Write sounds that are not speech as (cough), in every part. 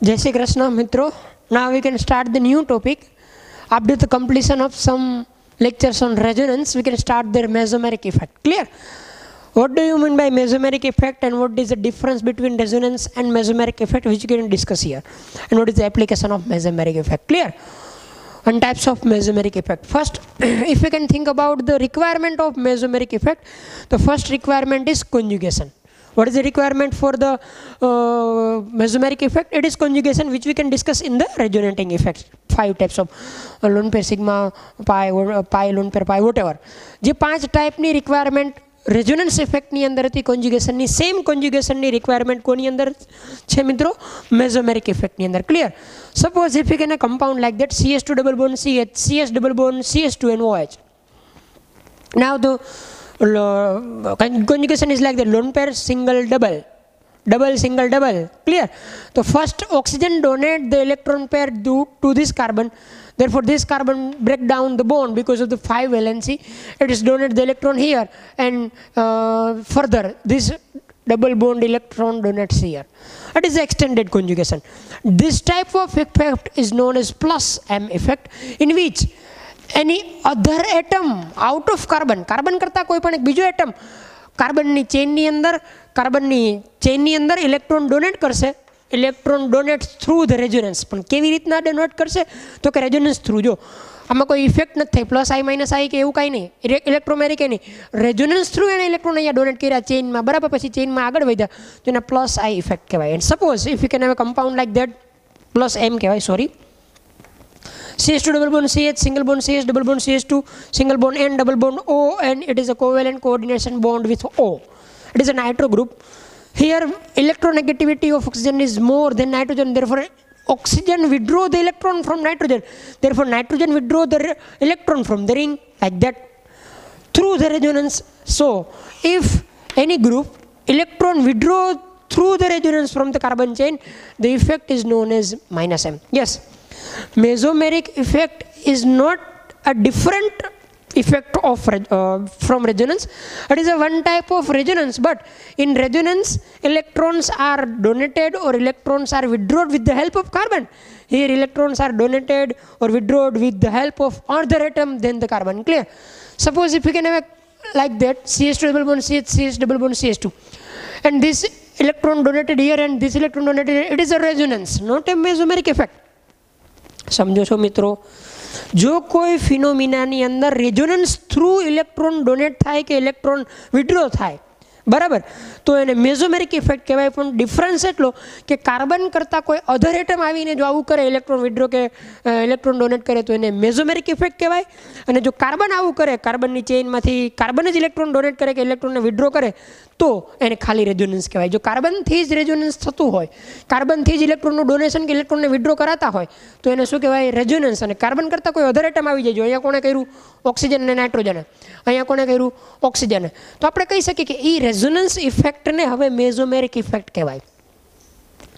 Jai Shri Krishna Mitro. Now we can start the new topic. After the completion of some lectures on resonance, we can start the mesomeric effect. Clear? What do you mean by mesomeric effect and what is the difference between resonance and mesomeric effect which we can discuss here. And what is the application of mesomeric effect. Clear? And types of mesomeric effect. First, (clears throat) if we can think about the requirement of mesomeric effect, the first requirement is conjugation. what is the requirement for the uh, mesomeric effect it is conjugation which we can discuss in the resonating effects five types of lone pair sigma pi uh, pi lone pair pi whatever je panch type જે પાંચ ટાઈપની requirement resonance ઇફેક્ટની અંદર હતી કોન્જ્યુગેશનની same કોન્જ્યુગેશનની requirement કોની અંદર છે अंदर mesomeric ઇફેક્ટની અંદર clear suppose if you can a compound like that CS two double bond C H CS double bond CS two N O H now दो conjugation is like the lone pair single double double single double clear so first oxygen donate the electron pair to this carbon therefore this carbon break down the bond because of the 5 valency it is donate the electron here and uh, further this double bond electron donates here it is extended conjugation this type of effect is known as plus m effect in which any other atom out of carbon carbon કરતાં કોઈ પણ એક બીજો atom કાર્બનની ચેઇનની અંદર કાર્બનની ચેનની અંદર electron donate કરશે electron donate through the resonance પણ કેવી રીતના ડોનેટ કરશે તો કે રેઝોનન્સ થ્રુ જો આમાં કોઈ ઇફેક્ટ નથી થઈ પ્લસ આઈ માઇનસ આઈ કે એવું કાંઈ નહીં ઇલેક્ટ્રોમેરિક નહીં રેઝોનન્સ થ્રુ એને ઇલેક્ટ્રોન અહીંયા ડોનેટ કર્યા ચેઇનમાં બરાબર પછી ચેઇનમાં આગળ વધ્યા તો એને પ્લસ આઈ ઇફેક્ટ કહેવાય and suppose if you can have compound like that plus M કહેવાય sorry CH2 double bond CH, single bond CH, double bond CH2, single bond N, double bond O, and it is a covalent coordination bond with O. It is a nitro group. Here electronegativity of oxygen is more than nitrogen, therefore oxygen withdraw the electron from nitrogen. Therefore nitrogen withdraw the electron from the ring like that through the resonance. So if any group electron withdraw through the resonance from the carbon chain, the effect is known as minus M. Yes. Mesomeric effect is not a different effect of uh, from resonance it is a one type of resonance but in resonance electrons are donated or electrons are withdrawn with the help of carbon here electrons are donated or withdrawn with the help of other atom than the carbon clear suppose if you can have a, like that ch double bond ch ch double bond ch2 and this electron donated here and this electron donated here, it is a resonance not a mesomeric effect સમજો છો મિત્રો જો કોઈ ફિનોમિનાની અંદર resonance through electron donate થાય કે electron withdraw થાય બરાબર તો એને મેઝોમેરિક ઇફેક્ટ કહેવાય પણ ડિફરન્સ એટલો કે કાર્બન કરતાં કોઈ અધર એટમ આવીને જો આવું કરે ઇલેક્ટ્રોન વિડ્રો કે ઇલેક્ટ્રોન ડોનેટ કરે તો એને મેઝોમેરિક ઇફેક્ટ કહેવાય અને જો કાર્બન આવું કરે કાર્બનની ચેઇનમાંથી કાર્બન જ ઇલેક્ટ્રોન ડોનેટ કરે કે ઇલેક્ટ્રોનને વિડ્રો કરે તો એને ખાલી રેઝોનન્સ કહેવાય જો કાર્બનથી જ રેઝોનન્સ થતું હોય કાર્બનથી જ ઇલેક્ટ્રોનનું ડોનેશન કે ઇલેક્ટ્રોનને વિડ્રો કરાતા હોય તો એને શું કહેવાય રેઝોનન્સ અને કાર્બન કરતાં કોઈ વધારે આઇટમ આવી જાય અહીંયા કોણે કર્યું ઓક્સિજન અને નાઇટ્રોજન અહીંયા કોણે કર્યું ઓક્સિજન તો આપણે કહી શકીએ કે એ રેઝોનન્સ ઇફેક્ટને હવે મેઝોમેરિક ઇફેક્ટ કહેવાય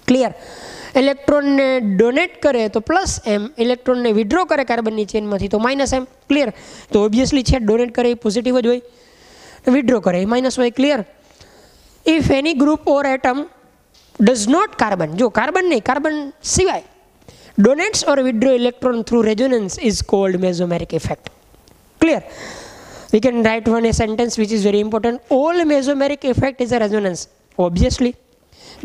ક્લિયર ઇલેક્ટ્રોનને ડોનેટ કરે તો પ્લસ એમ ઇલેક્ટ્રોનને વિડ્રો કરે કાર્બનની ચેનમાંથી તો માઇનસ એમ ક્લિયર તો ઓબ્વિયસલી છે ડોનેટ કરે એ પોઝિટિવ જ હોય વિડ્રો કરે એ માઇનસ હોય clear if any group or atom does not carbon जो कार्बन नहीं कार्बन सीवाय डोनेट्स और withdraw electron through resonance is called mesomeric effect clear we can write one a sentence which is very important all mesomeric effect is a resonance obviously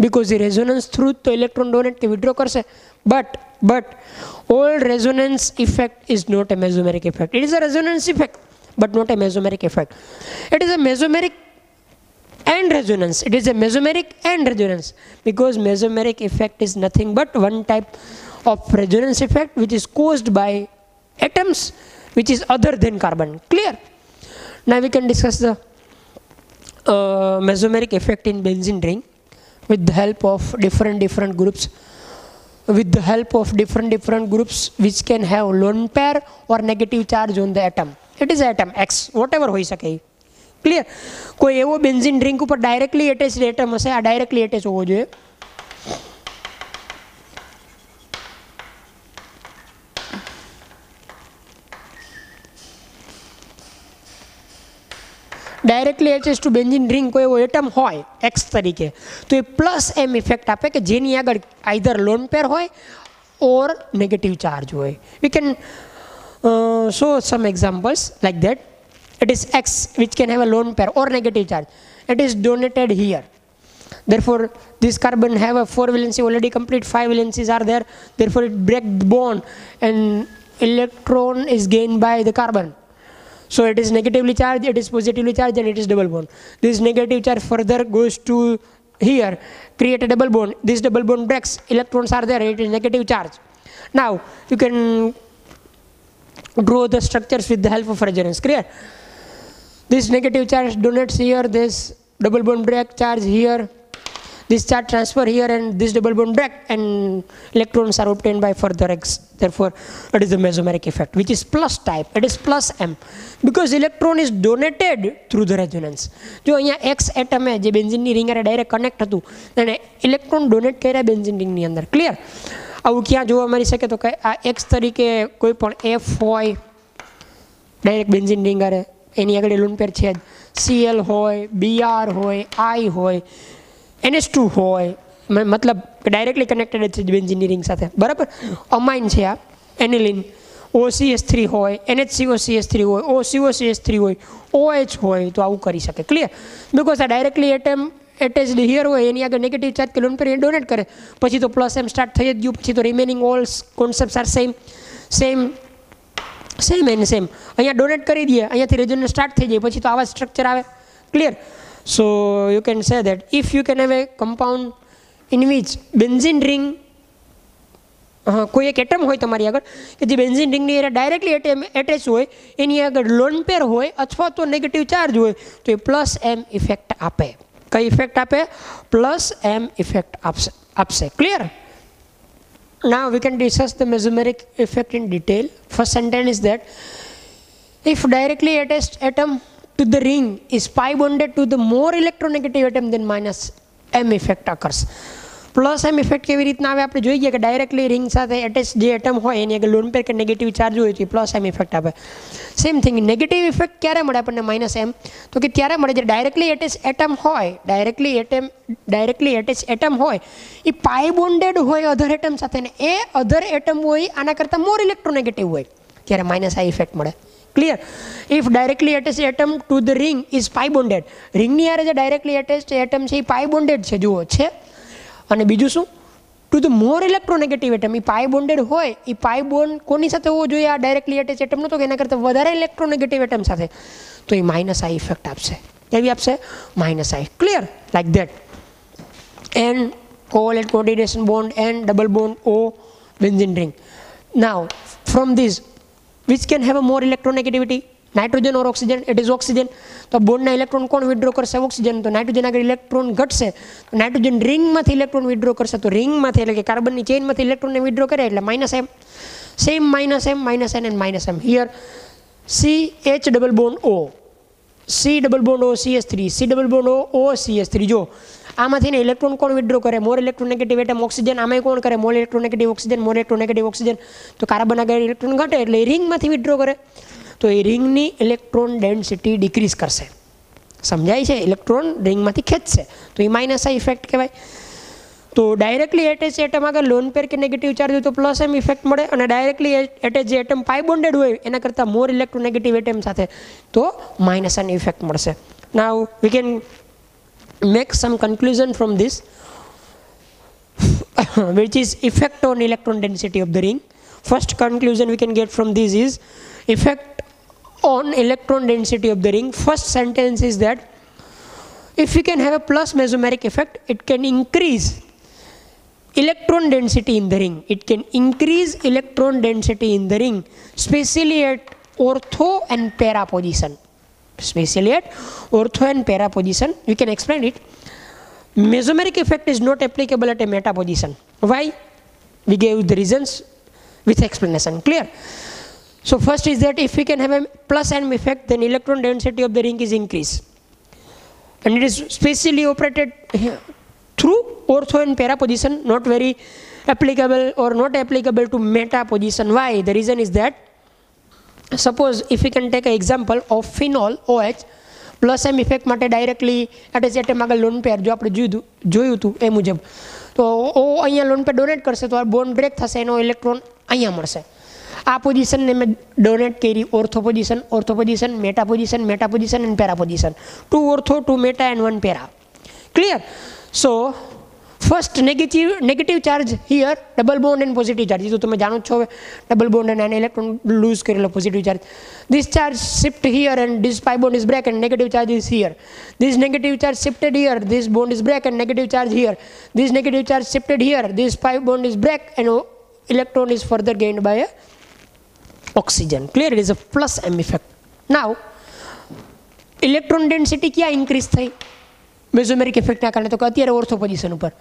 because ये resonance through तो electron donate के withdraw कर से but but all resonance effect is not a mesomeric effect it is a resonance effect but not a mesomeric effect it is a mesomeric and resonance it is a mesomeric and resonance because mesomeric effect is nothing but one type of resonance effect which is caused by atoms which is other than carbon clear now we can discuss the uh, mesomeric effect in benzene ring with the help of different different groups with the help of different different groups which can have lone pair or negative charge on the atom it is atom x whatever hoy Okay. Clear कोई एवं benzene ring पर directly attach atom हे आ directly attach होवो जो directly attach to benzene ring कोई एवं atom हो एक्स तरीके तो ये प्लस एम इफेक्ट आपे कि जेनी आग आइधर लोनपेर होर नेगेटिव चार्ज होन show some examples like that It is x which can have a lone pair or negative charge. It is donated here. Therefore, this carbon have a 4 valency already complete, 5 valencies are there. Therefore, it breaks the bond and electron is gained by the carbon. So it is negatively charged, it is positively charged and it is double bond. This negative charge further goes to here, create a double bond. This double bond breaks, electrons are there, it is negative charge. Now you can draw the structures with the help of resonance, clear? This negative charge donates here, this double bond break charge here, this charge transfer here and this double bond break and electrons are obtained by further x. Therefore, it is a mesomeric effect which is plus type, it is plus m because electron is donated through the resonance. જો અહીંયા x atom જે બેન્ઝિનની ring હારે direct connect હતું અને electron donate કર્યા benzene રિંગની અંદર ક્લિયર આવું ક્યાં જોવા મળી શકે તો કે આ x તરીકે કોઈ પણ f હોય ડાયરેક્ટ બેન્ઝિન રિંગ હારે એની આગળ લૂણપેર છે જ સીએલ હોય બીઆર હોય આઈ હોય એનએસ ટુ હોય મતલબ ડાયરેક્ટલી કનેક્ટેડ છે એન્જિનિયરિંગ સાથે બરાબર અમાઇન છે આ એનિલિન ઓસીએસ થ્રી હોય એનએચસીઓસીએસ થ્રી હોય ઓસીઓસીએસ થ્રી હોય ઓએચ હોય તો આવું કરી શકે ક્લિયર બિકોઝ આ ડાયરેક્ટલી એટેમ એટેચડ હિયર હોય એની આગળ નેગેટિવ ચાર્જ કે લોન પર એ ડોનેટ કરે પછી તો પ્લસ એમ સ્ટાર્ટ થઈ જ ગયું પછી તો remaining ઓલ્સ concept are same same same and same અહીંયા ડોનેટ કરી દઈએ અહીંયાથી રેઝ્યુમને સ્ટાર્ટ થઈ જાય પછી તો આવા સ્ટ્રક્ચર આવે clear so you can say that if you can have a compound in which benzene ring હા કોઈ એક એટમ હોય તમારી આગળ કે જે બેન્ઝિન રિંગની એરે ડાયરેક્ટલી એટેમ એટેચ હોય એની આગળ લોન પેર હોય અથવા તો નેગેટિવ ચાર્જ હોય તો એ પ્લસ એમ ઇફેક્ટ આપે કઈ ઇફેક્ટ આપે પ્લસ એમ ઇફેક્ટ આપશે આપશે clear now we can discuss the mesomeric effect in detail. First sentence is that if directly attached atom to the ring is pi bonded to the more electronegative atom then minus m effect occurs. Plus M effect કેવી રીતના આવે આપણે જોઈ લે કે directly ring સાથે attach જે atom હોય એની અગર લોન ペア કે નેગેટિવ ચાર્જ હોય તો પ્લસ એમ ઇફેક્ટ આવે સેમ થિંગ નેગેટિવ ઇફેક્ટ ક્યારે મળે આપણને માઈનસ એમ તો કે ક્યારે મળે જો ડાયરેક્ટલી અટેચ આറ്റം હોય directly atom directly attach atom હોય ઈ પાઈ બોન્ડેડ હોય અધર આറ്റം સાથે ને એ અધર આറ്റം હોય આના કરતા મોર ઇલેક્ટ્રોનેગેટિવ હોય ત્યારે માઈનસ આ ઇફેક્ટ મળે clear if directly attach atom to the ring is pi bonded ring ની અરે જો ડાયરેક્ટલી અટેચ જે આറ്റം છે ઈ પાઈ બોન્ડેડ છે જુઓ છે અને બીજું શું to the more electronegative atom e pi bonded હોય એ પાઇ બોન્ડ કોની સાથે હોય જોય આ ડાયરેક્ટલી અટેચ એટમ નતો કે એના કરતા વધારે ઇલેક્ટ્રોનેગેટિવ એટમ સાથે તો એ માઇનસ આ ઇફેક્ટ આવશે કેવી આવશે માઇનસ આ clear like that a all at coordination bond and double bond O benzene ring now from this which can have a more electronegativity nitrogen और ऑक्सीजन इट इज ऑक्सीजन तो बोर्डना electron कौन withdraw करते oxygen तो nitrogen अगर electron घटे तो nitrogen ring में इलेक्ट्रॉन विड्रॉ करते तो रिंग में कार्बन की चेन में इलेक्ट्रॉन विड्रो विड्रॉ करे at minus M same minus M minus N and minus M here C H double bond O C double bond O C S three C double bond O O C S three जो आम electron कौन withdraw करे more electron negative atom oxygen आम कौन करे more electron negative oxygen more electron negative oxygen तो carbon अगर electron घटे एट रिंग में विड्रो करें तो ये रिंगनी इलेक्ट्रॉन डेन्सिटी डिक्रीज कर समझाए इलेक्ट्रॉन रिंग में खेच से तो ये माइनस आ इफेक्ट कहवा तो डायरेक्टली एटेच एटम अगर लोन पेर के नेगेटिव चार्ज हो तो प्लस एम इफेक्ट मे और डायरेक्टली एटेच एटम पाइबोन्डेड होना करता मोर इलेक्ट्रो नेगेटिव एटम साथ तो माइनस एन इफेक्ट मैसे now we can make some conclusion from this which is effect on electron density of the ring first conclusion we can get from this is effect on electron density of the ring first sentence is that if you can have a plus mesomeric effect it can increase electron density in the ring it can increase electron density in the ring especially at ortho and para position especially at ortho and para position we can explain it mesomeric effect is not applicable at a meta position why we gave the reasons with explanation clear So first is that if we can have a plus m effect, then electron density of the ring is increased. And it is specially operated through ortho and para position, not very applicable or not applicable to meta position. Why? The reason is that, suppose if we can take an example of phenol OH, plus M effect માટે directly at S atom આગળ lone pair જો આપણે જોયું જોયું હતું એ મુજબ તો O અહીંયા લોન પેર ડોનેટ કરશે તો આ બોન્ડ બ્રેક થશે એનો ઇલેક્ટ્રોન અહીંયા મળશે आ पोजिशन ने मैं डोनेट करी केरी meta position meta position and para position two ortho two meta and one para clear so first negative negative charge here double bond and positive charge तो तुम्हें जानो छो double bond and an electron lose कर लो positive charge this charge shift here and this pi bond is break and negative charge is here this negative charge shifted here this bond is break and negative charge here this negative charge shifted here this pi bond is break and electron is further gained by oxygen clear is a plus M effect now electron density क्या increase થઈ mesomeric effect ના કારણે તો ક્યાં આ ortho position ઉપર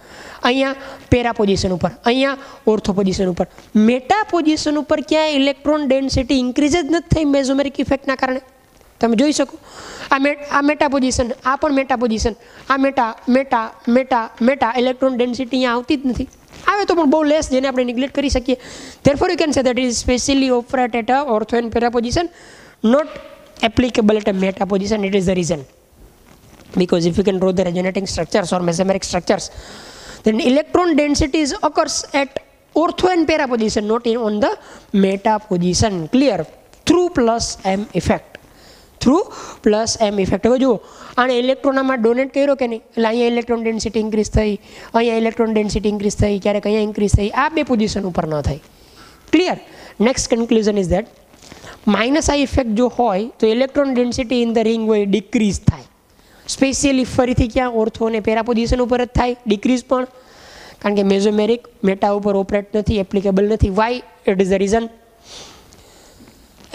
અહીંયા para position ઉપર અહીંયા ઓર્થો પોઝિશન ઉપર મેટા પોઝિશન ઉપર ક્યાં ઇલેક્ટ્રોન ડેન્સિટી ઇન્ક્રીઝ જ ન થાઈ મેસોમેરિક ઇફેક્ટ ના કારણે તમે જોઈ શકો આ મેટા પોઝિશન આ પણ મેટા પોઝિશન આ meta meta meta meta electron density અહીં આવતી જ નથી આવે તો પણ બહુ લેસ જેને આપણે નિગ્લેક્ટ કરી શકીએ therefore you can say that is specially operate at a ortho and para position not applicable at a metaposition it is the reason because if you can draw the resonating structures or mesomeric structures then electron densities occurs at ortho and para position not in on the meta position clear through plus m effect through plus M effect હવે જુઓ આને electron આમાં donate કર્યો કે નહીં એટલે અહીંયા electron density increase થઈ અહીંયા ઇલેક્ટ્રોન ડેન્સિટી ઇન્ક્રીઝ થઈ ક્યારેક અહીંયા ઇન્ક્રીઝ થઈ આ બે પોઝિશન ઉપર ન થાય clear next conclusion is that minus આ ઇફેક્ટ જો હોય તો electron density in the ring હોય ડિક્રીઝ થાય સ્પેશિયલી ફરીથી ક્યાં ઓર્થો અને પેરા પોઝિશન ઉપર જ થાય ડિક્રીઝ પણ કારણ કે મેઝોમેરિક મેટા ઉપર ઓપરેટ નથી એપ્લિકેબલ નથી why it is a reason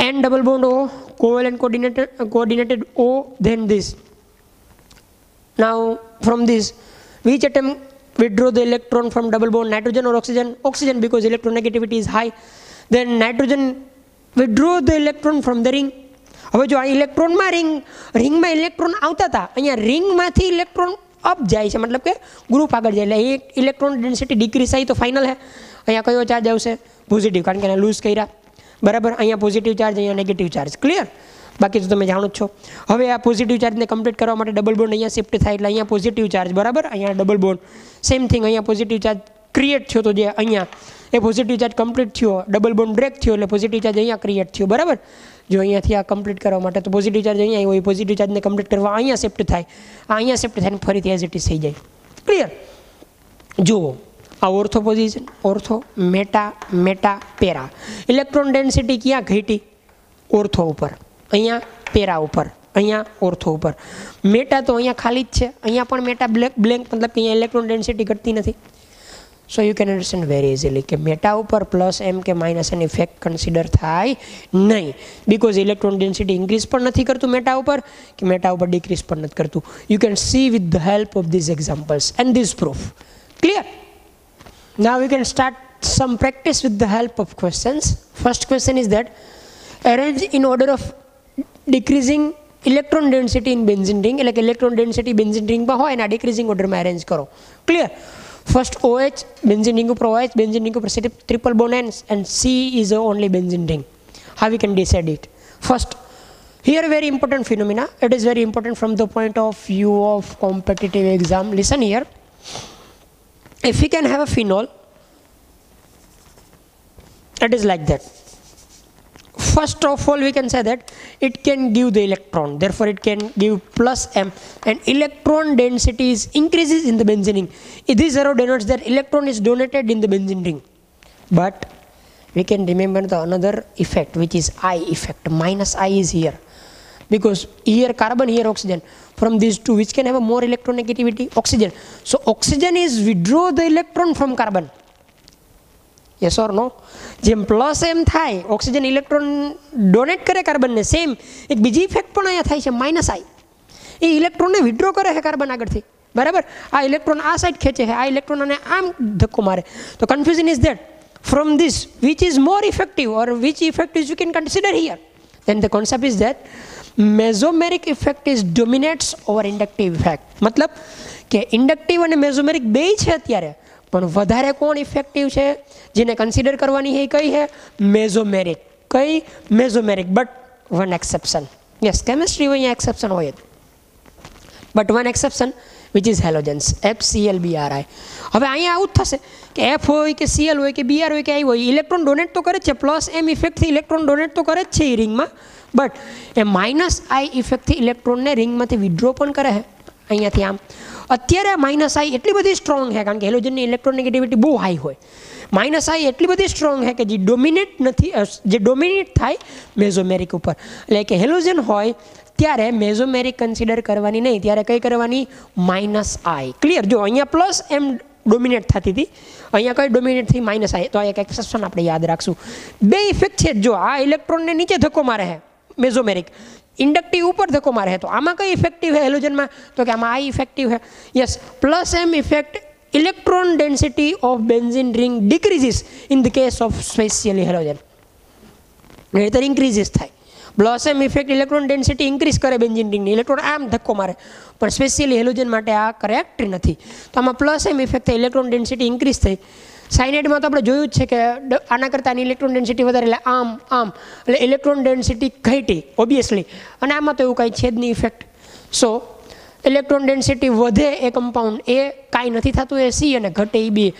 and double bond O, covalent coordinated, coordinated O, then this. Now from this, which atom withdraw the electron from double bond nitrogen or oxygen? Oxygen because electronegativity is high. Then nitrogen withdraw the electron from the ring. હવે જો આ ઇલેક્ટ્રોનમાં ring રિંગમાં electron આવતા હતા અહીંયા રિંગમાંથી electron up જાય છે મતલબ કે ગ્રુપ આગળ જાય એટલે એક ઇલેક્ટ્રોન ડેન્સિટી ડિક્રીઝ થાય તો ફાઇનલ હે અહીંયા કયો ચાર્જ આવશે પોઝિટિવ કારણ કે એને લૂઝ કર્યા બરાબર અહીંયા પોઝિટિવ ચાર્જ અહીંયા નેગેટિવ ચાર્જ ક્લિયર બાકી તો તમે જાણો જ છો હવે આ પોઝિટિવ ચાર્જને કમ્પ્લીટ કરવા માટે ડબલ બોન્ડ અહીંયા શિફ્ટ થાય એટલે અહીંયા પોઝિટિવ ચાર્જ બરાબર અહીંયા ડબલ બોન્ડ સેમ થિંગ અહીંયા પોઝિટિવ ચાર્જ ક્રિએટ થયો તો જે અહીંયા એ પોઝિટિવ ચાર્જ કમ્પ્લીટ થયો ડબલ બોન્ડ બ્રેક થયો એટલે પોઝિટિવ ચાર્જ અહીંયા ક્રિએટ થયો બરાબર જો અહીંયાથી આ કમ્પ્લીટ કરવા માટે તો પોઝિટિવ ચાર્જ અહીંયા આવ્યો એ પોઝિટિવ ચાર્જને કમ્પ્લીટ કરવા અહીંયા શિફ્ટ થાય આ અહીંયા શિફ્ટ થાય ફરીથી એઝ ઇટ ઇઝ થઈ જાય ક્લિયર જુઓ आ ortho position ortho meta meta para electron density क्या घटी ओर्थो पर अँ पेरा पर अँ ऑर्थो पर मेटा तो अँ खाली है अँप मेटा ब्लेक ब्लेक मतलब कि इलेक्ट्रॉन डेन्सिटी घटती नहीं so you can understand very easily कि मेटा उपर प्लस एम के माइनस एन इफेक्ट कंसिडर थाय नहीं बिकॉज इलेक्ट्रॉन डेंसिटी इंक्रीज पर नहीं करतु मेटा पर कि मेटा पर डिक्रीज पर नहीं करतु you can see with the help of these examples and these proof clear Now we can start some practice with the help of questions. First question is that arrange in order of decreasing electron density in benzene ring, like electron density benzene ring ba hoy na decreasing order arrange karo. Clear? First OH benzene ring ko provides benzene ring ko triple bond ends and C is the only benzene ring. How we can decide it? First, here very important phenomena. It is very important from the point of view of competitive exam. Listen here if we can have a phenol it is like that first of all we can say that it can give the electron therefore it can give plus m and electron density is increases in the benzene ring this arrow denotes that electron is donated in the benzene ring but we can remember the another effect which is i effect minus i is here because here carbon here oxygen from these two which can have a more electronegativity oxygen so oxygen is withdraw the electron from carbon yes or no જેમ plus M થાય oxygen electron donate કરે કાર્બનને same એક બીજી effect પણ અહીંયા થાય છે માઇનસ આઈ એ ઇલેક્ટ્રોનને વિડ્રો કરે છે કાર્બન આગળથી બરાબર આ ઇલેક્ટ્રોન આ સાઈડ ખેંચે છે આ ઇલેક્ટ્રોન અને આમ ધક્કો મારે તો confusion is that from this which is more effective or which effect is you can consider here then the concept is that mesomeric effect is dominates over inductive effect मतलब કે ઇન્ડક્ટિવ અને મેજોમેરિક બેય છે અત્યારે પણ વધારે કોણ ઇફેક્ટિવ છે જેને કન્સિડર કરવાની છે એ કઈ છે મેજોમેરિક કઈ mesomeric but one exception yes chemistry હોય એ એક્સેપ્શન હોય but one exception which is halogens F Cl Br I હવે આયા ઉત થશે કે F હોય કે Cl હોય કે Br હોય કે આય હોય ઇલેક્ટ્રોન ડોનેટ તો કરે જ છે પ્લસ M ઇફેક્ટ થી ઇલેક્ટ્રોન ડોનેટ તો કરે જ છે ઇ રીંગ માં બટ એ માઇનસ આઈ ઇફેક્ટથી ઇલેક્ટ્રોનને રિંગમાંથી વિડ્રો પણ કરે છે અહીંયાથી આમ અત્યારે માઇનસ આઈ એટલી બધી સ્ટ્રોંગ છે કારણ કે હેલોજનની ઇલેક્ટ્રોનેગેટિવિટી બહુ હાઈ હોય માઇનસ આઈ એટલી બધી સ્ટ્રોંગ છે કે જે ડોમિનેટ નથી જે ડોમિનેટ થાય મેઝોમેરિક ઉપર એટલે કે હેલોજન હોય ત્યારે મેઝોમેરિક કન્સિડર કરવાની નહીં ત્યારે કંઈ કરવાની માઇનસ આઈ ક્લિયર જો અહીંયા પ્લસ એમ ડોમિનેટ થતી હતી અહીંયા કઈ ડોમિનેટ થઈ માઇનસ આઈ તો આ એક એક્સેપ્શન આપણે યાદ રાખશું બે ઇફેક્ટ છે જો આ ઇલેક્ટ્રોનને નીચે ધક્કો મારે છે मेजोमेरिक इंडक्टिव ऊपर धक्को मारे है तो आम कई इफेक्टिव है हेलोजन में तो क्या आई इफेक्टिव है yes plus M effect electron density of benzene ring decreases in the case of specially halogen नहींतर increases plus M effect electron density increase करे बेंजिन रिंग इलेक्ट्रॉन आम धक्को मारे पर स्पेशियली हेलोजन आ करेक्ट नहीं तो आम plus M effect electron density increase थी સાયનાઇડમાં તો આપણે જોયું જ છે કે આના કરતાં આની ઇલેક્ટ્રોન ડેન્સિટી વધારે એટલે આમ આમ એટલે ઇલેક્ટ્રોન ડેન્સિટી ઘટી ઓબ્વિયસલી અને આમાં તો એવું કાંઈ છેદની ઇફેક્ટ સો ઇલેક્ટ્રોન ડેન્સિટી વધે એ કમ્પાઉન્ડ એ કાંઈ નથી થતું એ સી અને ઘટે એ બી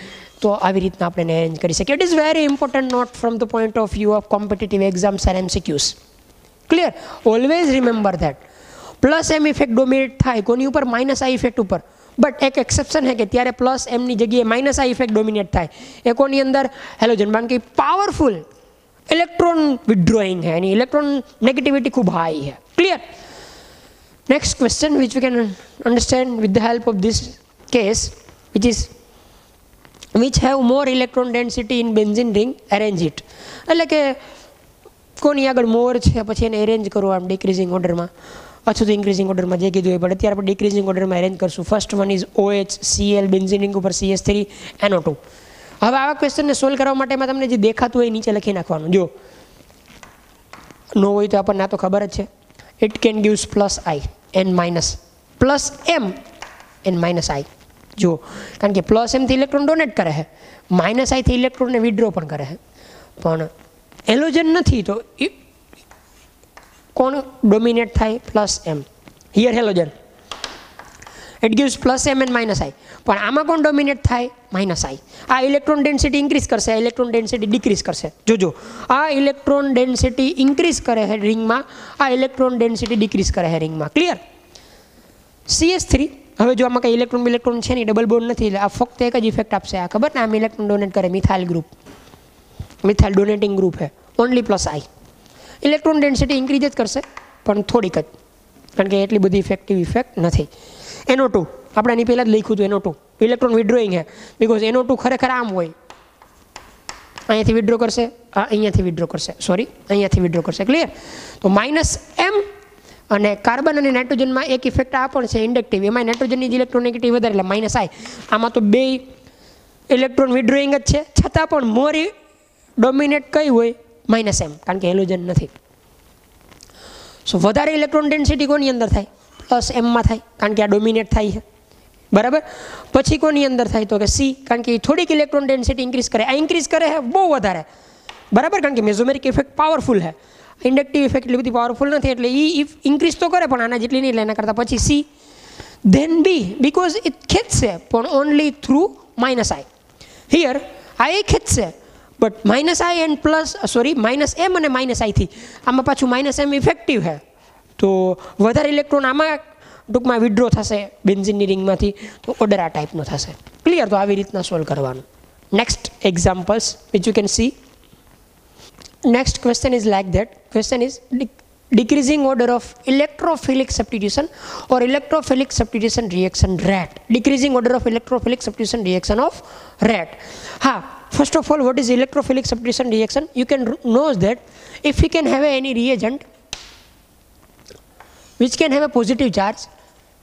તો આવી રીતના આપણે એરેન્જ કરી શકીએ it is very important not from the point of view of competitive exams and MCQs clear always remember that plus M effect dominate થાય કોની ઉપર માઇનસ આ ઇફેક્ટ ઉપર बट एक एक्सेप्शन है कि प्यारे प्लस एम की जगह माइनस आई इफेक्ट डोमिनेट થાય એ કોની અંદર હેલોજન બની પાવરફુલ ઇલેક્ટ્રોન વિડ્રોઇંગ હે એની ઇલેક્ટ્રોન નેગેટિવિટી ખુબ આવી હે ક્લિયર નેક્સ્ટ ક્વેશ્ચન વિ ช we can understand with the help of This case which is which હે more electron density in benzene ring arrange it એટલે કે કોની આગળ મોર છે પછી એ અરેન્જ કરો ઇન ડિ クリー સિંગ ઓર્ડર માં આછું ડિક્રીઝિંગ ઓર્ડર માં જે કીધું એ પણ અત્યારે આપણે ડિક્રીઝિંગ ઓર્ડર માં અરેન્જ કરશું first one is OH seal benzene ring ઉપર સીએચ3 એનઓ2 હવે આવા ક્વેશ્ચન ને સોલ્વ કરવા માટે માં તમને જે દેખાતું હોય એ નીચે લખી નાખવાનું જો નો હોય તો આપણને આ તો ખબર જ છે it can gives plus I and minus plus M and minus I જો કારણ કે પ્લસ એમ થી ઇલેક્ટ્રોન ડોનેટ કરે છે માઈનસ આઈ થી ઇલેક્ટ્રોન ને વિડ્રો પણ કરે છે પણ હેલોજન નથી તો कौन डोमिनेट થાય +m here halogen it gives +m and -i પણ આમાં કોણ ડોમિનેટ થાય -i આ ઇલેક્ટ્રોન ડેન્સિટી ઇન્ક્રીઝ કરશે ઇલેક્ટ્રોન ડેન્સિટી ડીક્રીઝ કરશે જો જો આ ઇલેક્ટ્રોન ડેન્સિટી ઇન્ક્રીઝ કરે હે રીંગમાં આ ઇલેક્ટ્રોન ડેન્સિટી ડીક્રીઝ કરે હે રીંગમાં ક્લિયર ch3 હવે જો આમાં કઈ ઇલેક્ટ્રોન ઇલેક્ટ્રોન છે ની ડબલ બોન્ડ નથી એટલે આ ફક્ત એક જ ઇફેક્ટ આપશે આ કે બટ ના મીલેક ડોનેટ કરે methyl group methyl donating group હે only +i electron density increase જ કરશે પણ થોડીક જ કારણ કે એટલી બધી ઇફેક્ટિવ ઇફેક્ટ નથી એનો ટુ આપણે એની પહેલાં જ લખ્યું હતું એનો ટુ ઇલેક્ટ્રોન વિડ્રોઈંગ હે બિકોઝ એનો ટુ ખરેખર આમ હોય અહીંયાથી વિડ્રો કરશે આ અહીંયાથી વિડ્રો કરશે સોરી અહીંયાથી વિડ્રો કરશે ક્લિયર તો માઇનસ એમ અને કાર્બન અને નાઇટ્રોજનમાં એક ઇફેક્ટ આ પણ છે ઇન્ડક્ટિવ એમાં નાઇટ્રોજનની ઇલેક્ટ્રોનેગેટિવ વધારે એટલે માઇનસ આઈ આમાં તો બે ઇલેક્ટ્રોન વિડ્રોઈંગ જ છે છતાં પણ મોરી ડોમિનેટ કઈ હોય -m કારણ કે હેલોજન નથી સો વધારે ઇલેક્ટ્રોન ડેન્સિટી કોની અંદર થાય +m માં થાય કારણ કે આ ડોમિનેટ થાય છે બરાબર પછી કોની અંદર થાય તો કે c કારણ કે ઈ થોડીક ઇલેક્ટ્રોન ડેન્સિટી ઇન્ક્રીઝ કરે આ ઇન્ક્રીઝ કરે છે બહુ વધારે બરાબર કારણ કે મેસોમેરિક ઇફેક્ટ પાવરફુલ છે ઇન્ડક્ટિવ ઇફેક્ટ લેવડિ પાવરફુલ નથી એટલે ઈ ઇફ ઇન્ક્રીઝ તો કરે પણ આના જેટલી ની લેના કરતા પછી c then b because it kicks પણ only through -i here i kicks but minus I and plus sorry minus M અને માઇનસ આઈથી આમાં પાછું માઇનસ એમ ઇફેક્ટિવ હે તો વધારે ઇલેક્ટ્રોન આમાં ટૂંકમાં વિડ્રો થશે બેન્ઝિનની રિંગમાંથી તો ઓર્ડર આ ટાઈપનો થશે ક્લિયર તો આવી રીતના સોલ્વ કરવાનું next examples which you can see next question is like that question is decreasing order of electrophilic substitution or electrophilic substitution reaction rate decreasing order of electrophilic substitution reaction of rate ha first of all what is electrophilic substitution reaction you can know that if we can have any reagent which can have a positive charge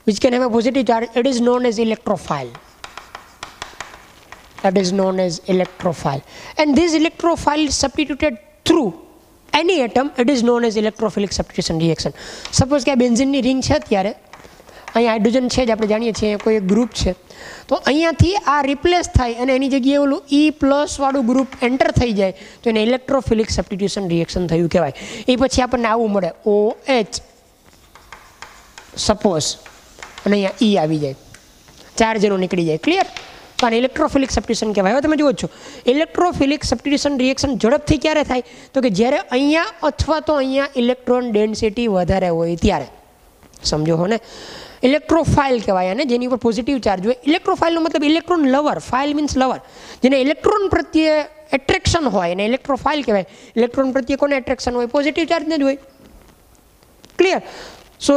which can have a positive charge it is known as electrophile that is known as electrophile and this electrophile substituted through any atom it is known as electrophilic substitution reaction suppose કે આ બેન્ઝિનની ring છે અત્યારે અહીંયા hydrogen છે જ આપણે જાણીએ છીએ કોઈ એક ગ્રુપ છે તો અહીંયાથી આ રિપ્લેસ થાય અને એની જગ્યાએ ઓલું ઈ પ્લસવાળું ગ્રુપ એન્ટર થઈ જાય તો એને ઇલેક્ટ્રોફિલિક સબસ્ટિટ્યુશન રિએક્શન થયું કહેવાય એ પછી આપણને આવું મળે ઓ એચ સપોઝ અને અહીંયા ઈ e આવી જાય ચાર્જરો નીકળી જાય ક્લિયર तो आने इलेक्ट्रोफिलिक सप्टिशन कहवा तुम जुओ छो इलेक्ट्रोफिलिक सप्टिशन रिएक्शन झड़प थी क्यों थाय तो कि जयरे अँ अथवा तो अँ इलेक्ट्रॉन डेन्सिटी वे हो तरह समझो हो इलेक्ट्रोफाइल कहवाई जी पॉजिटिव चार्ज हो इलेक्ट्रोफाइल मतलब electron lover phile means lover जैसे इलेक्ट्रॉन प्रत्ये एट्रेक्शन होने इलेक्ट्रोफाइल कहवा इलेक्ट्रॉन प्रत्ये को एट्रेक्शन होजिटिव चार्ज नहीं हो क्लियर सो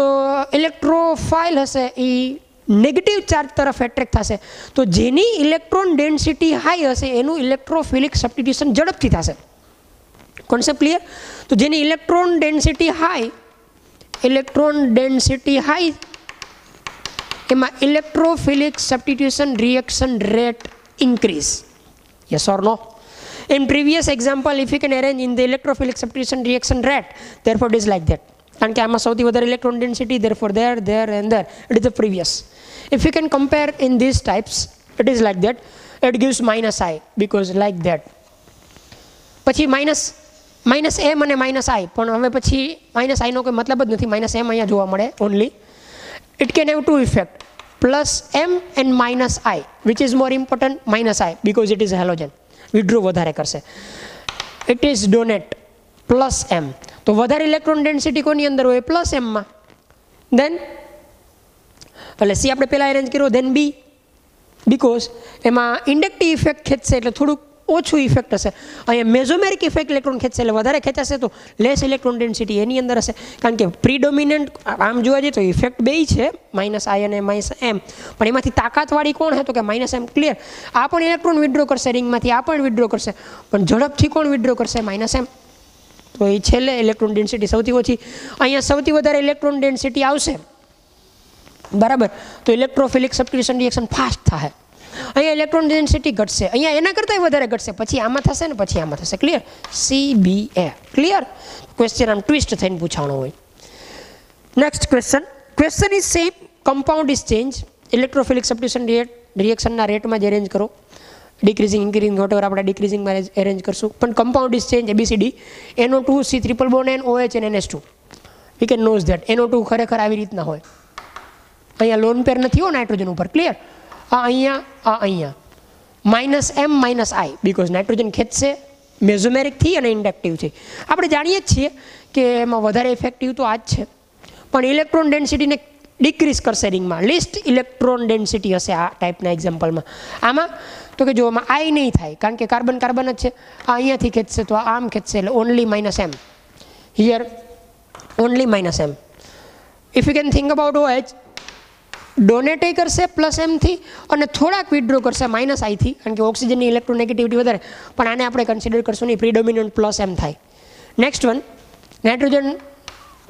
इलेक्ट्रोफाइल हे ई नेगेटिव चार्ज तरफ अट्रैक्ट થશે તો જેની ઇલેક્ટ્રોન ડેન્સિટી હાઈ હશે એનું ઇલેક્ટ્રોફિલિક સબસ્ટિટ્યુશન ઝડપથી થશે કોન્સેપ્ટ ક્લિયર તો જેની electron density high electron density high કેમાં electrophilic substitution reaction rate increase yes or no in previous example if you can arrange in the electrophilic substitution reaction rate therefore is like that કારણ કે આમાં સૌથી વધારે electron density therefore there there and there it is the previous If you can compare in these types, it is like that. It gives minus i because like that. પછી minus minus M અને minus I પણ હવે પછી minus આઈનો કોઈ મતલબ જ નથી minus M અહીંયા જોવા મળે only it can have two effect plus M and minus I which is more important minus I because it is halogen withdraw વધારે કરશે it is donate plus M તો વધારે ઇલેક્ટ્રોન ડેન્સિટી કોની અંદર હોય પ્લસ એમમાં દેન એટલે સી આપણે પહેલાં એરેન્જ કર્યો ધેન બી બિકોઝ એમાં ઇન્ડક્ટિવ ઇફેક્ટ ખેંચશે એટલે થોડુંક ઓછું ઇફેક્ટ હશે અહીંયા મેઝોમેરિક ઇફેક્ટ ઇલેક્ટ્રોન ખેંચશે એટલે વધારે ખેંચાશે તો લેસ ઇલેક્ટ્રોન ડેન્સિટી એની અંદર હશે કારણ કે પ્રિડોમિનન્ટ આમ જોવા જઈએ તો ઇફેક્ટ બે છે માઇનસ આઈ અને માઇનસ એમ પણ એમાંથી તાકાતવાળી કોણ છે તો કે માઇનસ એમ ક્લિયર આ પણ ઇલેક્ટ્રોન વિડ્રો કરશે રિંગમાંથી આ પણ વિડ્રો કરશે પણ ઝડપથી કોણ વિડ્રો કરશે માઇનસ એમ તો એ છેલ્લે ઇલેક્ટ્રોન ડેન્સિટી સૌથી ઓછી અહીંયા સૌથી વધારે ઇલેક્ટ્રોન ડેન્સિટી આવશે बराबर तो इलेक्ट्रोफिलिक सब्स्टिट्यूशन रिएक्शन फास्ट था है भैया इलेक्ट्रॉन डेंसिटी घटसे भैया ये ना करता है વધારે घटसे પછી આમાં થશે ને પછી આમાં થશે clear C B A clear question આમ ट्विस्ट થઈને પૂછવાનું હોય next question question is same compound is change electrophilic substitution reaction ના રેટ માં જ રેન્જ કરો ડીક્રીઝિંગ ઇન્ક્રીઝિંગ હો તો આપણે ડીક્રીઝિંગ મેરેજ અરેન્જ કરશું પણ compound is change A B C D NO2 C triple bond NHOH અને NH2 યુ કે નોઝ ધેટ NO2 ખરેખર આવી રીતના હોય અહીંયા લોન પેર નથી હો નાઇટ્રોજન ઉપર ક્લિયર આ અહીંયા આ અહીંયા minus M minus I because nitrogen ખેંચશે મેઝોમેરિકથી અને ઇન્ડક્ટિવથી આપણે જાણીએ જ છીએ કે એમાં વધારે ઇફેક્ટિવ તો આ જ છે પણ ઇલેક્ટ્રોન ડેન્સિટીને ડિક્રીઝ કરશે રિંગમાં લિસ્ટ ઇલેક્ટ્રોન ડેન્સિટી હશે આ ટાઈપના એક્ઝામ્પલમાં આમાં તો કે જો આમાં આઈ નહીં થાય કારણ કે કાર્બન કાર્બન જ છે આ અહીંયાથી ખેંચશે તો આમ ખેંચશે એટલે only minus M here only minus M if you can think about O OH डोनेटᱮકર સે પ્લસ m થી અને થોડાક વિડ્રો કરસે માઈનસ i થી કારણ કે ઓક્સિજન ની ઇલેક્ટ્રોનેગેટિવિટી વધારે પણ આને આપણે કન્સિડર કરશું ની પ્રીડોમિનન્ટ પ્લસ m થાય નેક્સ્ટ વન નાઇટ્રોજન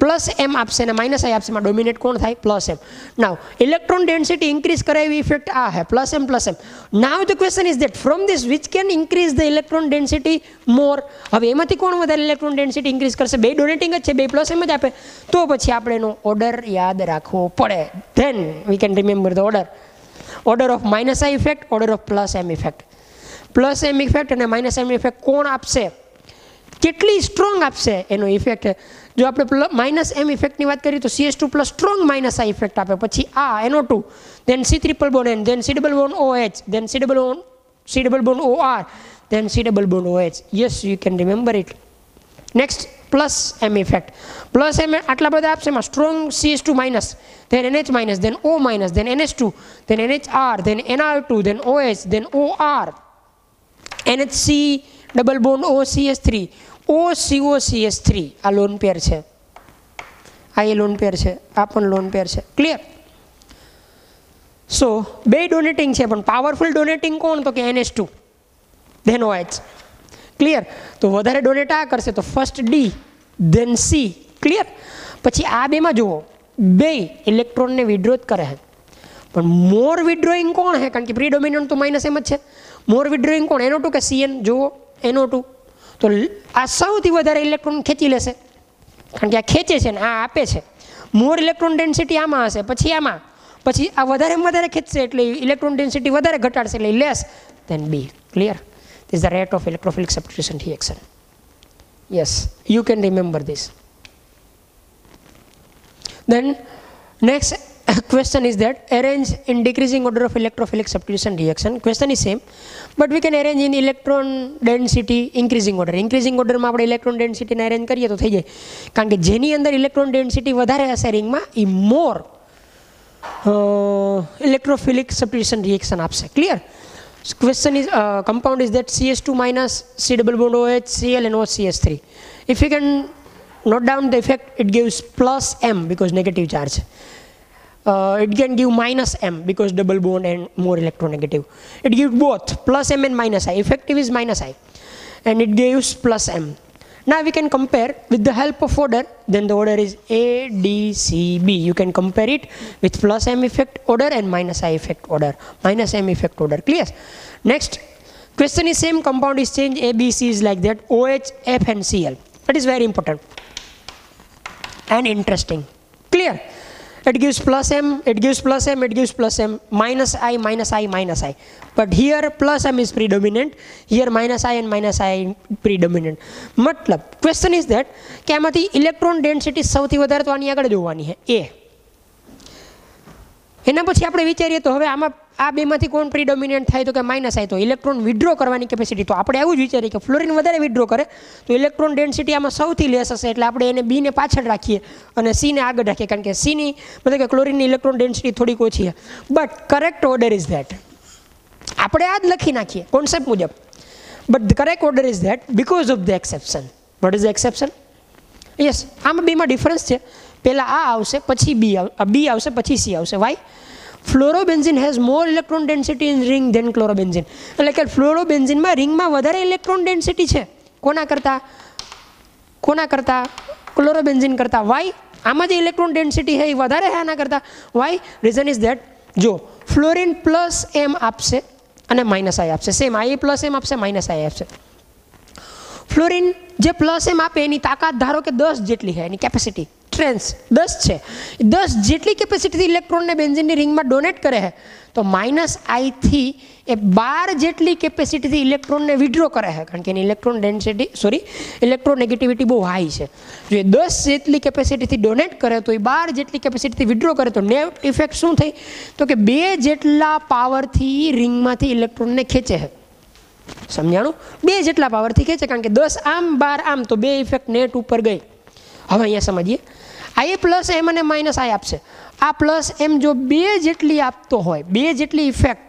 +m आपसे ना -i आपसे में डोमिनेट कौन था +m now electron density increase કરાવી ઇફેક્ટ આ હે +m +m now the question is that from this which can increase the electron density more હવે એમાંથી કોણ વધારે ઇલેક્ટ્રોન ડેન્સિટી ઇન્ક્રીઝ કરશે બે ડોનેટિંગ જ છે બે +m જ આપે તો પછી આપણે નો ઓર્ડર યાદ રાખવો પડે then we can remember the order order of -i effect order of +m effect +m effect અને -m ઇફેક્ટ કોણ આપશે કેટલી સ્ટ્રોંગ આપશે એનો ઇફેક્ટ જો આપણે માઇનસ એમ ઇફેક્ટની વાત કરીએ તો C CS two plus strong minus આ ઇફેક્ટ આપે પછી આ એનો two then C triple bond N then C double bond O H then C double bond C double bond O R then C double bond O H yes you can remember it next plus M effect plus M આટલા બધા આપશે એમાં strong C CS two minus then NH minus then O minus then NH two then NH R then NR two then O H then O R NH C double bond O C S three O CO S three આ lone pair છે આ એ lone pair છે આ પણ lone pair છે clear so બે donating છે પણ પાવરફુલ ડોનેટિંગ કોણ તો કે એનએસ ટુ ધેનો એચ ક્લિયર તો વધારે ડોનેટ આ કરશે તો first D then C clear પછી આ બેમાં જુઓ બે ઇલેક્ટ્રોનને વિડ્રો જ કરે છે પણ મોર વિડ્રોઈંગ કોણ છે કારણ કે પ્રીડોમિનન્ટ તો માઇનસ એમ જ છે મોર વિડ્રોઈંગ કોણ એનો ટુ કે સીએન જુઓ NO2 तो આ સૌ થી વધારે ઇલેક્ટ્રોન ખેચી લેશે અને આ ખેચે છે ને આ આપે છે મોર ઇલેક્ટ્રોન ડેન્સિટી આમાં છે પછી આમાં પછી આ વધારેમાં વધારે ખેંચશે એટલે ઇલેક્ટ્રોન ડેન્સિટી વધારે ઘટાડશે એટલે less then B clear is the rate of electrophilic substitution હી અક્ષર yes you can remember this then next question is that arrange in decreasing order of electrophilic substitution reaction question is same but we can arrange in electron density increasing order increasing order ma આપણે electron density na arrange કરીએ તો થઈ જાય કારણ કે જેની andar electron density vadhare ring ma રિંગમાં more uh, electrophilic substitution reaction આપશે clear so question is uh, compound is that cs2 minus c double bond oh cl and ocs3 if you can note down the effect it gives plus m because negative charge uh, it can give minus m because double bond and more electronegative. It gives both plus m and minus i. Effective is minus i and it gives plus m. Now we can compare with the help of order then the order is A, D, C, B. You can compare it with plus m effect order and minus i effect order. Minus m effect order clear. Next question is same compound is changed A, B, C is like that OH, F and Cl. That is very important and interesting clear. it gives plus m, it gives plus m, it gives plus m, minus i, minus i, minus i. But here plus m is predominant, here minus i and minus i predominant. મતલબ question is that કે આમાંથી electron density સૌથી વધારે તો આની આગળ જોવાની છે એ એના પછી આપણે વિચારીએ તો હવે આમાં આ બેમાંથી કોણ પ્રિડોમિનેન્ટ થાય તો કે માઇનસ થાય તો ઇલેક્ટ્રોન વિડ્રો કરવાની કેપેસિટી તો આપણે આવું જ વિચારીએ કે ફ્લોરિન વધારે વિડ્રો કરે તો ઇલેક્ટ્રોન ડેન્સિટી આમાં સૌથી લેસ હશે એટલે આપણે એને બીને પાછળ રાખીએ અને સીને આગળ રાખીએ કારણ કે સીની મતલબ કે ક્લોરિનની ઇલેક્ટ્રોન ડેન્સિટી થોડીક ઓછી છે but correct order is that આપણે આ જ લખી નાખીએ કોન્સેપ્ટ મુજબ but the correct order is that because of the exception what is the exception yes આમાં બીમાં ડિફરન્સ છે પહેલાં આ આવશે પછી બી બી આવશે પછી સી આવશે why fluorobenzene has more electron density in ring than chlorobenzene એટલે કે ફ્લોરોબેન્ઝિનમાં રિંગમાં વધારે ઇલેક્ટ્રોન ડેન્સિટી છે કોના કરતાં કોના કરતાં ક્લોરોબેન્ઝિન કરતાં વાય આમાં જે ઇલેક્ટ્રોન ડેન્સિટી છે એ વધારે છે આના કરતાં વાય રીઝન ઇઝ ધેટ જો ફ્લોરિન પ્લસ એમ આપશે અને માઇનસ આઈ આપશે સેમ આઈ પ્લસ એમ આપશે માઇનસ આઈ આપશે ફ્લોરિન જે પ્લસ એમ આપે એની તાકાત ધારો કે દસ જેટલી છે એની કેપેસિટી ટ્રેન્સ દસ છે દસ જેટલી કેપેસિટીથી ઇલેક્ટ્રોનને બેન્ઝિનની રિંગમાં ડોનેટ કરે છે તો માઇનસ આઈથી એ બાર જેટલી કેપેસિટીથી ઇલેક્ટ્રોનને વિડ્રો કરે છે કારણ કે એની ઇલેક્ટ્રોન ડેન્સિટી સોરી નેગેટિવિટી બહુ હાઈ છે જો એ દસ જેટલી કેપેસિટીથી ડોનેટ કરે તો એ બાર જેટલી કેપેસિટીથી વિડ્રો કરે તો નેટ ઇફેક્ટ શું થઈ તો કે બે જેટલા પાવરથી રિંગમાંથી ઇલેક્ટ્રોનને ખેંચે છે સમજાણું બે જેટલા પાવરથી ખેંચે કારણ કે દસ આમ બાર આમ તો બે ઇફેક્ટ નેટ ઉપર ગઈ હવે અહીંયા સમજીએ આ એ પ્લસ એમ અને માઇનસ આઈ આપશે આ પ્લસ એમ જો બે જેટલી આપતો હોય બે જેટલી ઇફેક્ટ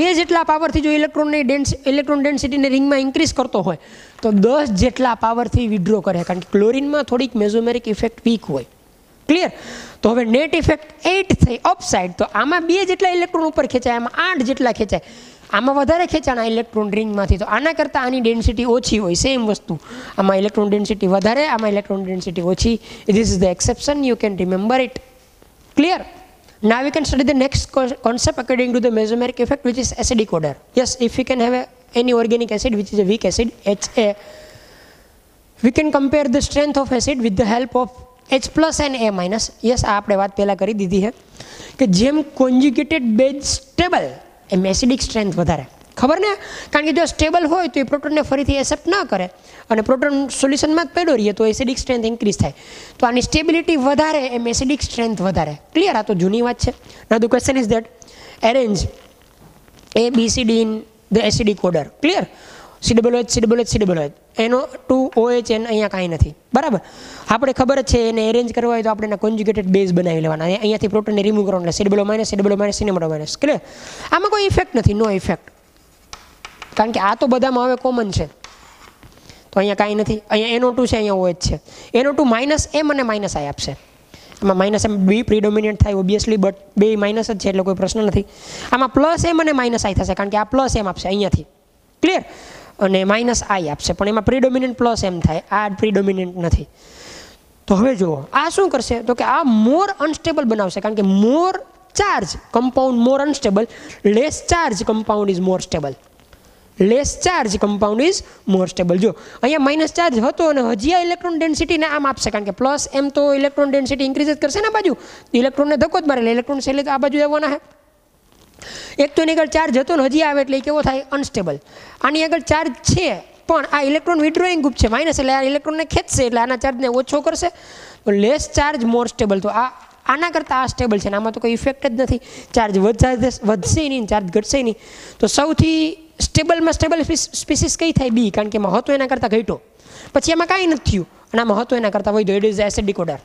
બે જેટલા પાવરથી જો ઇલેક્ટ્રોનની ડેન્સ ઇલેક્ટ્રોન ડેન્સિટીને રિંગમાં ઇન્ક્રીઝ કરતો હોય તો દસ જેટલા પાવરથી વિડ્રો કરે કારણ કે ક્લોરિનમાં થોડીક મેઝોમેરિક ઇફેક્ટ વીક હોય ક્લિયર તો હવે નેટ ઇફેક્ટ એઇટ થઈ અપસાઇડ તો આમાં બે જેટલા ઇલેક્ટ્રોન ઉપર ખેંચાય આમાં આઠ જેટલા ખેંચાય આમાં વધારે ખેંચાણ આ ઇલેક્ટ્રોન ડ્રિંગમાંથી તો આના કરતાં આની ડેન્સિટી ઓછી હોય સેમ વસ્તુ આમાં ઇલેક્ટ્રોન ડેન્સિટી વધારે આમાં ઇલેક્ટ્રોન ડેન્સિટી ઓછી this is the exception you can remember it clear now you can study the next concept according to the mesomeric effect which is acid coder yes if you can have any organic acid which is a weak acid H A we can compare the strength of acid with the help of H+ and A- yes આ આપણે વાત પહેલા કરી દીધી છે કે જેમ conjugated base stable એ મેસિડિક સ્ટ્રેન્થ વધારે ખબર ને કારણ કે જો સ્ટેબલ હોય તો એ પ્રોટોનને ફરીથી એસેપ્ટ ન કરે અને પ્રોટોન સોલ્યુશનમાં જ પડ્યો રહીએ તો એસિડિક સ્ટ્રેન્થ ઇન્ક્રીઝ થાય તો આની સ્ટેબિલિટી વધારે એમ એસિડિક સ્ટ્રેન્થ વધારે ક્લિયર આ તો જૂની વાત છે ના દુ question is that arrange A B C D in the acidic order clear C double H C double H C double H એનો ટુ ઓએચ એન અહીંયા કાંઈ નથી બરાબર આપણે ખબર જ છે એને એરેન્જ કરવા હોય તો આપણે એના કોન્જ્યુગેટેડ બેઝ બનાવી લેવાના અહીંયાથી પ્રોટીનને રિમૂવ કરવાનું એટલે સેડબલો માઇનસ સેડબલો માઇનસ સિનેમડો માઇનસ ક્લિયર આમાં કોઈ ઇફેક્ટ નથી નો ઇફેક્ટ કારણ કે આ તો બધામાં હવે કોમન છે તો અહીંયા કાંઈ નથી અહીંયા એનો ટુ છે અહીંયા ઓએચ છે એનો ટુ માઇનસ એમ અને માઇનસ આઈ આપશે આમાં માઇનસ એમ બી પ્રિડોમિનેન્ટ થાય ઓબ્વિયસલી બટ બે માઇનસ જ છે એટલે કોઈ પ્રશ્ન નથી આમાં પ્લસ એમ અને માઇનસ આઈ થશે કારણ કે આ પ્લસ એમ આપશે અહીંયાથી ક્લિયર અને માઇનસ આઈ આપશે પણ એમાં પ્રિડોમિનન્ટ પ્લસ એમ થાય આ પ્રિડોમિનન્ટ નથી તો હવે જુઓ આ શું કરશે તો કે આ મોર અનસ્ટેબલ બનાવશે કારણ કે more charge compound more unstable less charge compound is more stable less charge compound is more stable જો અહીંયા માઇનસ ચાર્જ હતો અને હજી આ ઇલેક્ટ્રોન ડેન્સિટીને આમ આપશે કારણ કે પ્લસ એમ તો ઇલેક્ટ્રોન ડેન્સિટી ઇન્ક્રીઝ જ કરશે ને આ બાજુ ઇલેક્ટ્રોનને ધક્કો જ મારે એટલે ઇલેક્ટ્રોન સેલે તો આ બાજુ આવવાના હે એક તો એની આગળ ચાર્જ હતો ને હજી આવે એટલે એ કેવો થાય અનસ્ટેબલ આની આગળ ચાર્જ છે પણ આ ઇલેક્ટ્રોન વિડ્રોઈંગ ગ્રુપ છે માઇનસ એટલે આ ઇલેક્ટ્રોનને ખેંચશે એટલે આના ચાર્જને ઓછો કરશે લેસ ચાર્જ મોર સ્ટેબલ તો આ આના કરતાં આ સ્ટેબલ છે ને આમાં તો કોઈ ઇફેક્ટ જ નથી ચાર્જ વધશે વધશે નહીં ચાર્જ ઘટશે નહીં તો સૌથી સ્ટેબલમાં સ્ટેબલ સ્પીસીસ કઈ થાય બી કારણ કે એમાં હતો એના કરતાં ઘટ્યો પછી એમાં કાંઈ નથી થયું અને આમાં હતો એના કરતાં વધ્યો it is acid ડિકોડર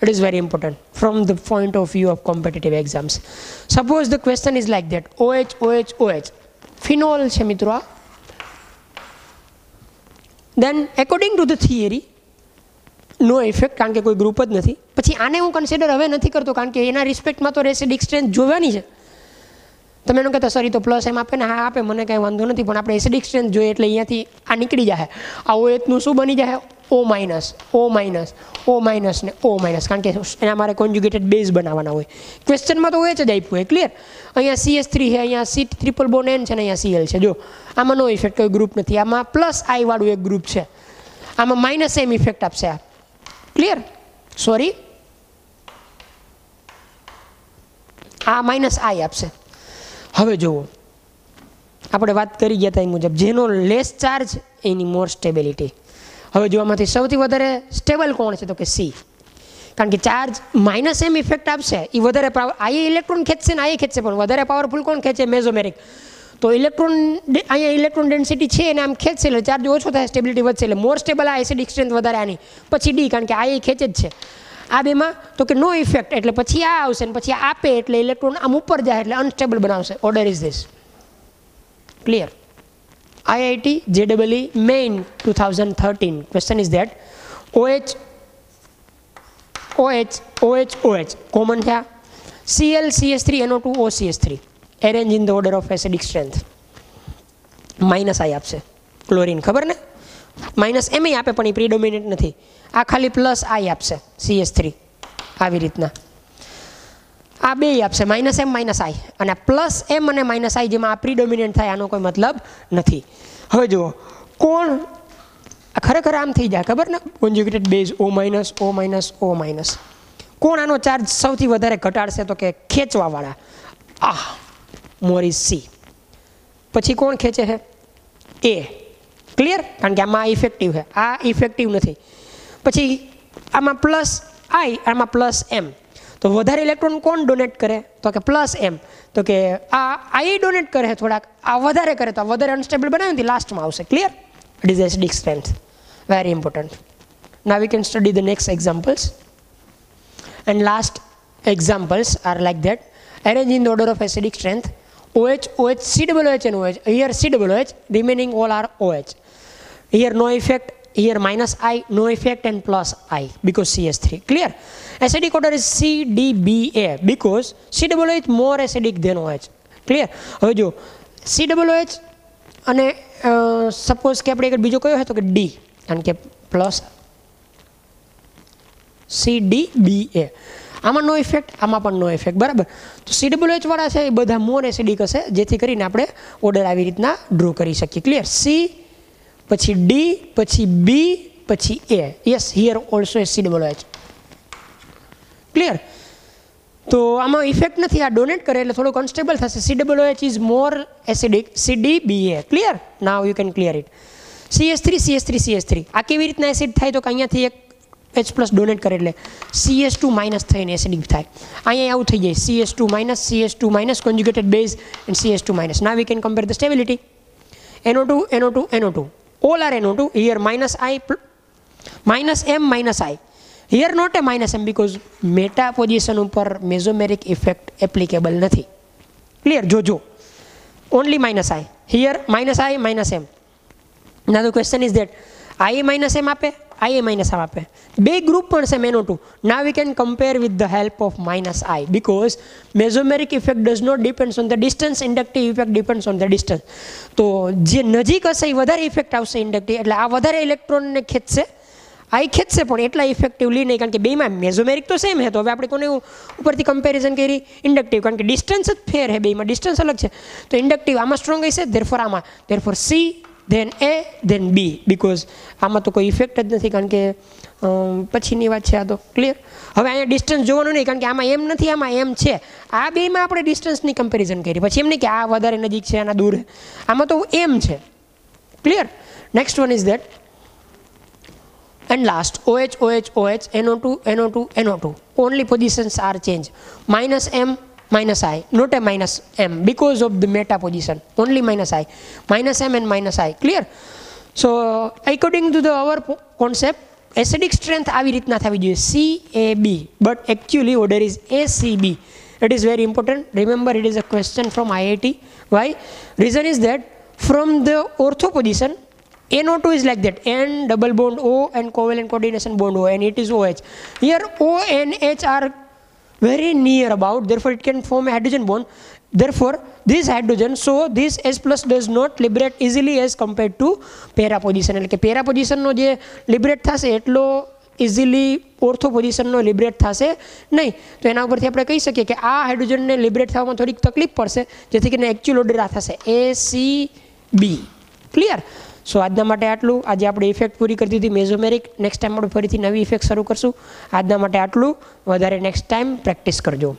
it is very important from the point of view of competitive exams suppose the question is like that oh oh oh phenol છે મિત્રો આ then according to the theory no effect કારણ કે કોઈ group જ નથી પછી આને હું કન્સિડર હવે નથી કરતો કારણ કે એના રિસ્પેક્ટમાં તો રેસિડિક સ્ટ્રેન્થ જોવાની છે તમે એનું કહેતા સર તો પ્લસ એમ આપે ને હા આપે મને કાંઈ વાંધો નથી પણ આપણે એસિડિક સ્ટ્રેન્થ જોઈએ એટલે અહીંયાથી આ નીકળી જાય આ ઓએચનું શું બની જાય O minus O minus O minus ને ઓ માઇનસ કારણ કે એના મારે કોન્જ્યુગેટેડ બેઝ બનાવવાના હોય ક્વેશ્ચનમાં તો એ જ આપ્યું હોય ક્લિયર અહીંયા સીએસ થ્રી છે અહીંયા સી ત્રિપલ બોન એન છે ને અહીંયા સીએલ છે જો આમાં નો ઇફેક્ટ કોઈ ગ્રુપ નથી આમાં પ્લસ આઈવાળું એક ગ્રુપ છે આમાં માઇનસ એમ ઇફેક્ટ આપશે આ ક્લિયર સોરી આ માઇનસ આઈ આપશે હવે જુઓ આપણે વાત કરી ગયા હતા એ મુજબ જેનો લેસ ચાર્જ એની મોર સ્ટેબિલિટી હવે જોવામાંથી સૌથી વધારે સ્ટેબલ કોણ છે તો કે સી કારણ કે ચાર્જ માઇનસ એમ ઇફેક્ટ આપશે એ વધારે પાવર આઈએ ઇલેક્ટ્રોન ખેંચશે ને આઈએ ખેંચશે પણ વધારે પાવરફુલ કોણ ખેંચે મેઝોમેરિક તો ઇલેક્ટ્રોન અહીંયા ઇલેક્ટ્રોન ડેન્સિટી છે અને આમ ખેંચશે એટલે ચાર્જ ઓછો થાય સ્ટેબિલિટી વધશે એટલે મોર સ્ટેબલ આ એસિડિક સ્ટ્રેન્થ વધારે આની પછી ડી કારણ કે આ એ ખેંચે જ છે આ બેમાં તો કે નો ઇફેક્ટ એટલે પછી આ આવશે ને પછી આપે એટલે ઇલેક્ટ્રોન આમ ઉપર જાય એટલે અનસ્ટેબલ બનાવશે order is this clear IIT JEE Main 2013 question is that OH OH OH OH common થયા Cl CH3 NO2 OCH3 arrange in the order of acidic strength minus I આપશે ક્લોરિન ખબર ને minus M આપે પણ એ પ્રિડોમિનેટ નથી આ ખાલી plus આઈ આપશે સીએસ થ્રી આવી રીતના આ બે આપશે માઇનસ એમ માઇનસ આઈ અને પ્લસ એમ અને માઇનસ આઈ જેમાં આ પ્રિડોમિનેન્ટ થાય આનો કોઈ મતલબ નથી હવે જુઓ કોણ ખરેખર આમ થઈ જાય ખબર ને conjugated base O minus O minus O minus કોણ આનો ચાર્જ સૌથી વધારે ઘટાડશે તો કે ખેંચવાવાળા આ મોરી સી પછી કોણ ખેંચે છે એ ક્લિયર કારણ કે આમાં ઇફેક્ટિવ છે આ ઇફેક્ટિવ નથી પછી આમાં પ્લસ આઈ આમાં પ્લસ એમ તો વધારે ઇલેક્ટ્રોન કોણ ડોનેટ કરે તો કે પ્લસ એમ તો કે આ આઈ ડોનેટ કરે થોડાક આ વધારે કરે તો આ વધારે અનસ્ટેબલ બનાવે ને લાસ્ટમાં આવશે clear it is acidic strength very important now we can study the next examples and last examples are like that arrange in the order of acidic strength OH, OH, COH and OH here COH remaining all are OH here no effect here minus I no effect and plus I because CS3 clear acidic order is CDBA because COOH is more acidic than OH. Clear હવે જો C H અને suppose કે આપણે એક બીજો કયો હોય તો કે ડી કારણ કે plus C D B A આમાં નો ઇફેક્ટ આમાં પણ નો ઇફેક્ટ બરાબર તો સી COOH એચવાળા છે એ બધા મોર એસિડિક હશે જેથી કરીને આપણે ઓર્ડર આવી રીતના ડ્રો કરી શકીએ ક્લિયર સી પછી ડી પછી બી પછી A yes here also C બોલો એચ ક્લિયર તો આમાં ઇફેક્ટ નથી આ ડોનેટ કરે એટલે થોડું કોન્સ્ટેબલ થશે C double H is more acidic C D B A clear now you can clear it CS three CS three CS three આ કેવી રીતના એસિડ થાય તો કે અહીંયાથી એક એચ પ્લસ ડોનેટ કરે એટલે સીએસ ટુ માઇનસ થઈને એસિડિક થાય અહીંયા આવું થઈ જાય CS two minus CS two minus conjugated base and CS two minus now you can compare the stability એનો ટુ એનો ટુ એનો ટુ ઓલ આર એનો two here minus I minus M minus I here not a minus M because meta position पर mesomeric effect applicable नहीं clear जो जो only minus I here minus I minus M ना the question is that I A minus M आपे I A minus M आपे बे group पर से मेनो टू ना we can compare with the help of minus I because mesomeric effect does not depends on the distance inductive effect depends on the distance तो जे नजीक हे इफेक्ट आश इंडक्टिव एट आ इलेक्ट्रॉन ने खेचते હાઈ ખેંચશે પણ એટલા ઇફેક્ટિવલી નહીં કારણ કે બેમાં મેઝોમેરિક તો સેમ હે તો હવે આપણે કોને ઉપરથી કમ્પેરિઝન કરી ઇન્ડક્ટિવ કારણ કે ડિસ્ટન્સ જ ફેર હે બેમાં ડિસ્ટન્સ અલગ છે તો ઇન્ડક્ટિવ આમાં સ્ટ્રોંગ હશે ધેરફોર આમાં therefore C then A then B because આમાં તો કોઈ ઇફેક્ટ જ નથી કારણ કે પછીની વાત છે આ તો ક્લિયર હવે અહીંયા ડિસ્ટન્સ જોવાનું નહીં કારણ કે આમાં એમ નથી આમાં એમ છે આ બેમાં આપણે ડિસ્ટન્સની કમ્પેરિઝન કરી પછી એમ નહીં કે આ વધારે નજીક છે આના દૂર આમાં તો એમ છે clear next one is that And last, OH, OH, OH, NO2, NO2, NO2. Only positions are changed. Minus M, minus I, not a minus M because of the meta position. Only minus I, minus M and minus I. Clear? So according to the our concept, acidic strength, આવી રીતના થવી જોઈએ C A B but actually order B. It is A C B it is very important remember it is a question from IIT why NO2 is like that N double bond O and covalent coordination bond O and it is OH. Here O and H are very near about therefore it can form a hydrogen bond. Therefore this hydrogen so this S plus does not liberate easily as compared to para position એટલે કે para પોઝિશનનો જે liberate થશે એટલો easily ortho પોઝિશનનો liberate થશે નહીં તો એના ઉપરથી આપણે કહી શકીએ કે આ હાઇડ્રોજનને લિબરેટ થવામાં થોડીક તકલીફ પડશે જેથી કરીને એકચ્યુઅલ ઓર્ડર આ થશે A C B clear so આજના માટે આટલું આજે આપણે ઇફેક્ટ પૂરી કરી દીધી મેઝોમેરિક નેક્સ્ટ ટાઈમ આપણે ફરીથી નવી ઇફેક્ટ શરૂ કરશું આજના માટે આટલું વધારે નેક્સ્ટ ટાઈમ પ્રેક્ટિસ કરજો